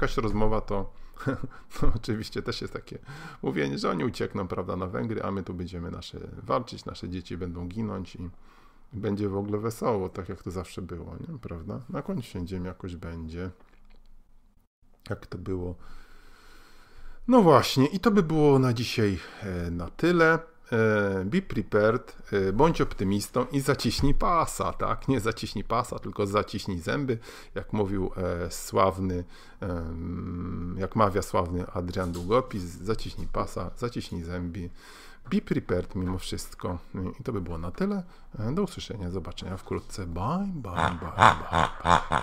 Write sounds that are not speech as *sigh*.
jakaś rozmowa, to, *laughs* to oczywiście też jest takie mówienie, że oni uciekną, prawda, na Węgry, a my tu będziemy nasze walczyć, nasze dzieci będą ginąć i będzie w ogóle wesoło, tak jak to zawsze było, nie? prawda? Na końcu święciem jakoś będzie. Jak to było? No właśnie, i to by było na dzisiaj e, na tyle. E, be prepared, e, bądź optymistą i zaciśnij pasa, tak? Nie zaciśnij pasa, tylko zaciśnij zęby, jak mówił sławny, jak mawia sławny Adrian Długopis, zaciśnij pasa, zaciśnij zęby. Be prepared mimo wszystko. I to by było na tyle. Do usłyszenia, zobaczenia wkrótce. Bye, bye, bye, bye. bye.